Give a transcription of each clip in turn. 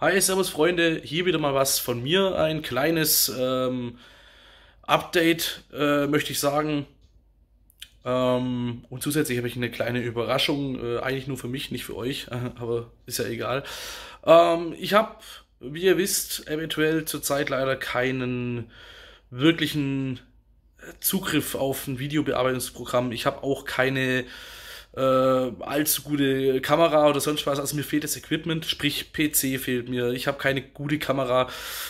Hi, Servus Freunde, hier wieder mal was von mir, ein kleines ähm, Update, äh, möchte ich sagen. Ähm, und zusätzlich habe ich eine kleine Überraschung, äh, eigentlich nur für mich, nicht für euch, aber ist ja egal. Ähm, ich habe, wie ihr wisst, eventuell zurzeit leider keinen wirklichen Zugriff auf ein Videobearbeitungsprogramm. Ich habe auch keine äh, allzu gute Kamera oder sonst was. Also mir fehlt das Equipment, sprich PC fehlt mir. Ich habe keine gute Kamera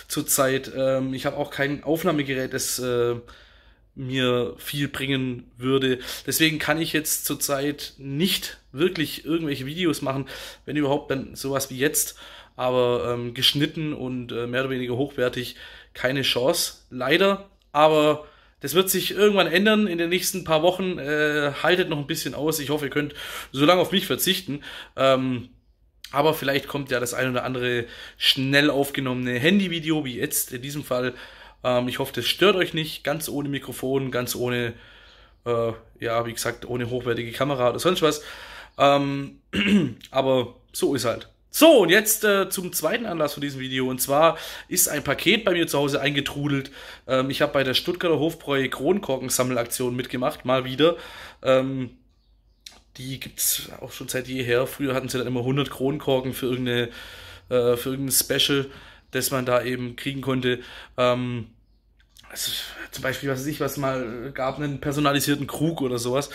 zurzeit. Ähm, ich habe auch kein Aufnahmegerät, das äh, mir viel bringen würde. Deswegen kann ich jetzt zurzeit nicht wirklich irgendwelche Videos machen, wenn überhaupt dann sowas wie jetzt. Aber ähm, geschnitten und äh, mehr oder weniger hochwertig keine Chance. Leider. Aber das wird sich irgendwann ändern in den nächsten paar Wochen. Äh, haltet noch ein bisschen aus. Ich hoffe, ihr könnt so lange auf mich verzichten. Ähm, aber vielleicht kommt ja das ein oder andere schnell aufgenommene Handyvideo, wie jetzt in diesem Fall. Ähm, ich hoffe, das stört euch nicht. Ganz ohne Mikrofon, ganz ohne, äh, ja, wie gesagt, ohne hochwertige Kamera oder sonst was. Ähm, aber so ist halt. So, und jetzt äh, zum zweiten Anlass von diesem Video. Und zwar ist ein Paket bei mir zu Hause eingetrudelt. Ähm, ich habe bei der Stuttgarter Hofbräu Kronkorkensammelaktion mitgemacht, mal wieder. Ähm, die gibt's auch schon seit jeher. Früher hatten sie dann immer 100 Kronkorken für, irgendeine, äh, für irgendein Special, das man da eben kriegen konnte. Ähm, also, zum Beispiel, was weiß ich, was mal gab, einen personalisierten Krug oder sowas.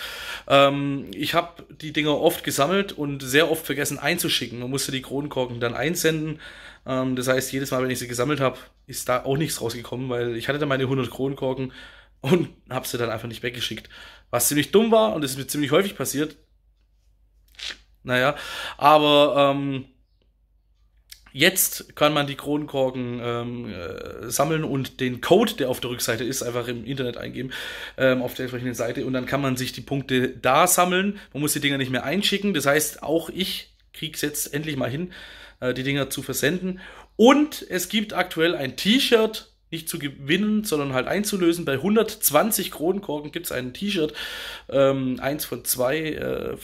Ähm, ich habe die Dinger oft gesammelt und sehr oft vergessen einzuschicken. Man musste die Kronenkorken dann einsenden. Ähm, das heißt, jedes Mal, wenn ich sie gesammelt habe, ist da auch nichts rausgekommen, weil ich hatte dann meine 100 Kronenkorken und habe sie dann einfach nicht weggeschickt. Was ziemlich dumm war und das ist mir ziemlich häufig passiert. Naja, aber ähm, Jetzt kann man die Kronenkorken ähm, äh, sammeln und den Code, der auf der Rückseite ist, einfach im Internet eingeben, ähm, auf der entsprechenden Seite. Und dann kann man sich die Punkte da sammeln. Man muss die Dinger nicht mehr einschicken. Das heißt, auch ich krieg's jetzt endlich mal hin, äh, die Dinger zu versenden. Und es gibt aktuell ein T-Shirt, nicht zu gewinnen, sondern halt einzulösen. Bei 120 Kronenkorken gibt's ein T-Shirt, ähm, eins von zwei, äh, äh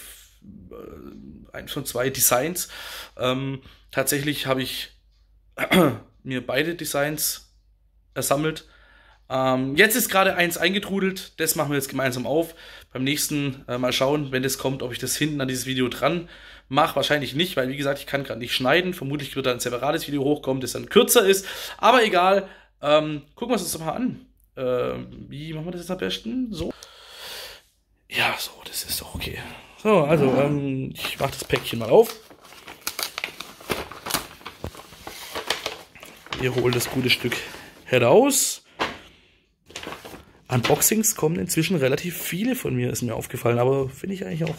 eins von zwei Designs. Ähm, Tatsächlich habe ich mir beide Designs ersammelt. Ähm, jetzt ist gerade eins eingetrudelt, das machen wir jetzt gemeinsam auf. Beim nächsten äh, mal schauen, wenn das kommt, ob ich das hinten an dieses Video dran mache. Wahrscheinlich nicht, weil wie gesagt, ich kann gerade nicht schneiden. Vermutlich wird da ein separates Video hochkommen, das dann kürzer ist. Aber egal, ähm, gucken wir uns das mal an. Ähm, wie machen wir das jetzt am besten? So. Ja, so, das ist doch okay. So, also, ähm, ich mache das Päckchen mal auf. Wir holen das gute Stück heraus. Unboxings kommen inzwischen relativ viele von mir, ist mir aufgefallen, aber finde ich eigentlich auch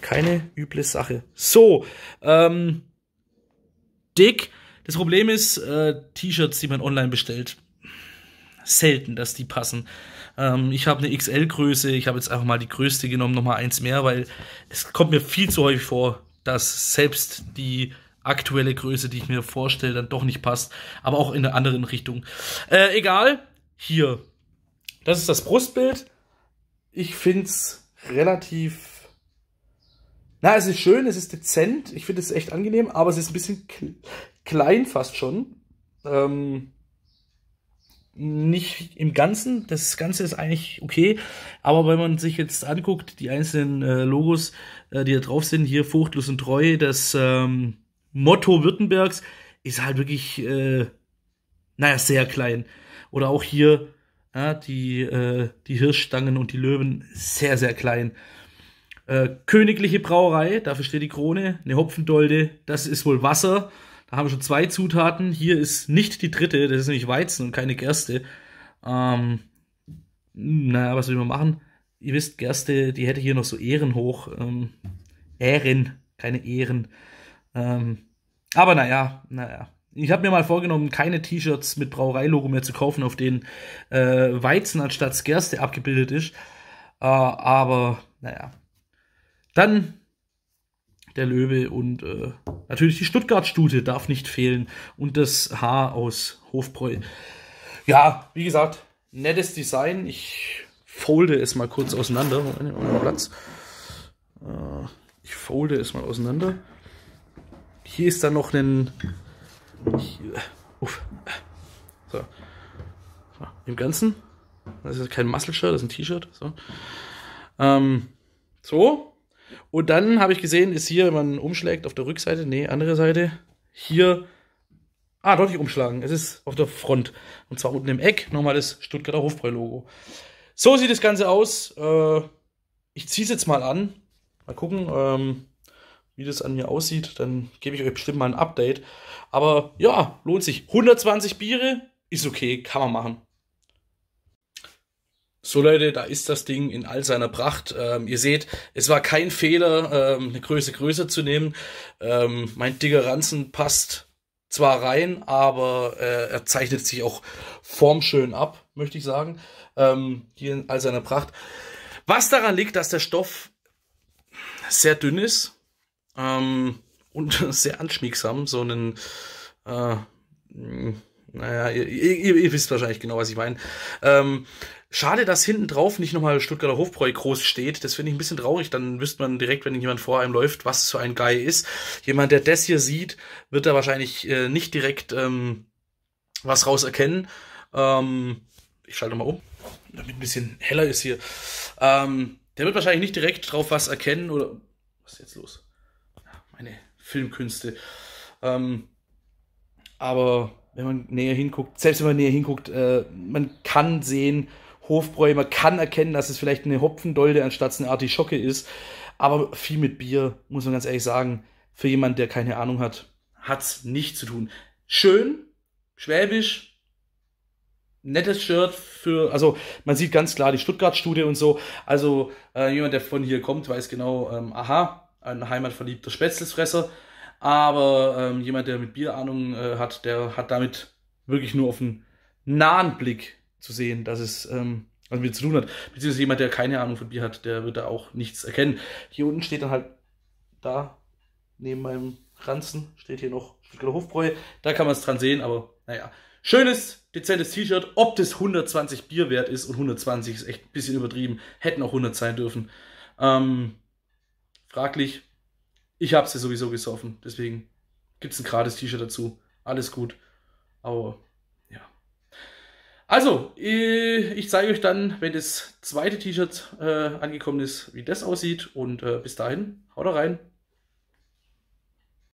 keine üble Sache. So, ähm, dick. Das Problem ist, äh, T-Shirts, die man online bestellt, selten, dass die passen. Ähm, ich habe eine XL-Größe, ich habe jetzt einfach mal die größte genommen, nochmal eins mehr, weil es kommt mir viel zu häufig vor, dass selbst die aktuelle Größe, die ich mir vorstelle, dann doch nicht passt. Aber auch in der anderen Richtung. Äh, egal. Hier. Das ist das Brustbild. Ich finde es relativ. Na, es ist schön, es ist dezent. Ich finde es echt angenehm, aber es ist ein bisschen klein fast schon. Ähm, nicht im Ganzen. Das Ganze ist eigentlich okay. Aber wenn man sich jetzt anguckt, die einzelnen äh, Logos, äh, die da drauf sind, hier furchtlos und treu, das ähm, Motto Württembergs ist halt wirklich, äh, naja, sehr klein. Oder auch hier ja, die, äh, die Hirschstangen und die Löwen, sehr, sehr klein. Äh, Königliche Brauerei, dafür steht die Krone, eine Hopfendolde, das ist wohl Wasser. Da haben wir schon zwei Zutaten. Hier ist nicht die dritte, das ist nämlich Weizen und keine Gerste. Ähm, naja, was will man machen? Ihr wisst, Gerste, die hätte hier noch so Ehren hoch. Ähm, Ehren, keine Ehren. Ähm, aber naja, naja. Ich habe mir mal vorgenommen, keine T-Shirts mit Brauereilogo mehr zu kaufen, auf denen äh, Weizen anstatt Gerste abgebildet ist. Äh, aber naja. Dann der Löwe und äh, natürlich die Stuttgart-Stute darf nicht fehlen. Und das Haar aus Hofbräu. Ja, wie gesagt, nettes Design. Ich folde es mal kurz auseinander. Moment, Platz. Äh, ich folde es mal auseinander. Hier ist dann noch ein. Uff. So. so. Im Ganzen. Das ist kein Muscle-Shirt, das ist ein T-Shirt. So. Ähm, so. Und dann habe ich gesehen, ist hier, wenn man umschlägt auf der Rückseite, nee, andere Seite, hier, ah, dort nicht umschlagen, es ist auf der Front. Und zwar unten im Eck nochmal das Stuttgarter Hofbräu-Logo. So sieht das Ganze aus. Äh, ich ziehe es jetzt mal an. Mal gucken, ähm, wie das an mir aussieht. Dann gebe ich euch bestimmt mal ein Update. Aber ja, lohnt sich. 120 Biere ist okay, kann man machen. So Leute, da ist das Ding in all seiner Pracht. Ähm, ihr seht, es war kein Fehler, ähm, eine Größe größer zu nehmen. Ähm, mein dicker Ranzen passt zwar rein, aber äh, er zeichnet sich auch formschön ab, möchte ich sagen. Ähm, hier in all seiner Pracht. Was daran liegt, dass der Stoff sehr dünn ist ähm, und sehr anschmiegsam. So einen, äh, naja, ihr, ihr, ihr, wisst wahrscheinlich genau, was ich meine. Ähm, schade, dass hinten drauf nicht nochmal Stuttgarter Hofbräu groß steht. Das finde ich ein bisschen traurig. Dann wüsste man direkt, wenn jemand vor einem läuft, was für ein Guy ist. Jemand, der das hier sieht, wird da wahrscheinlich äh, nicht direkt ähm, was raus erkennen. Ähm, ich schalte mal um, damit ein bisschen heller ist hier. Ähm, der wird wahrscheinlich nicht direkt drauf was erkennen oder. Was ist jetzt los? Meine Filmkünste. Ähm, aber wenn man näher hinguckt, selbst wenn man näher hinguckt, äh, man kann sehen, Hofbräu, man kann erkennen, dass es vielleicht eine Hopfendolde anstatt eine Artischocke ist. Aber viel mit Bier, muss man ganz ehrlich sagen, für jemand, der keine Ahnung hat, hat es nichts zu tun. Schön, schwäbisch, nettes Shirt für, also man sieht ganz klar die Stuttgart-Studie und so. Also äh, jemand, der von hier kommt, weiß genau, ähm, aha, ein heimatverliebter Spätzlesfresser. Aber ähm, jemand, der mit Bierahnung äh, hat, der hat damit wirklich nur auf einen nahen Blick zu sehen, dass es ähm, was mit zu tun hat. Beziehungsweise jemand, der keine Ahnung von Bier hat, der wird da auch nichts erkennen. Hier unten steht dann halt da, neben meinem Ranzen, steht hier noch Stuttgarter Hofbräu. Da kann man es dran sehen, aber naja. Schönes, dezentes T-Shirt. Ob das 120 Bier wert ist und 120 ist echt ein bisschen übertrieben. Hätten auch 100 sein dürfen. Ähm, fraglich. Ich habe sie sowieso gesoffen, deswegen gibt es ein gratis T-Shirt dazu. Alles gut. Aber ja. Also, äh, ich zeige euch dann, wenn das zweite T-Shirt äh, angekommen ist, wie das aussieht. Und äh, bis dahin, haut rein.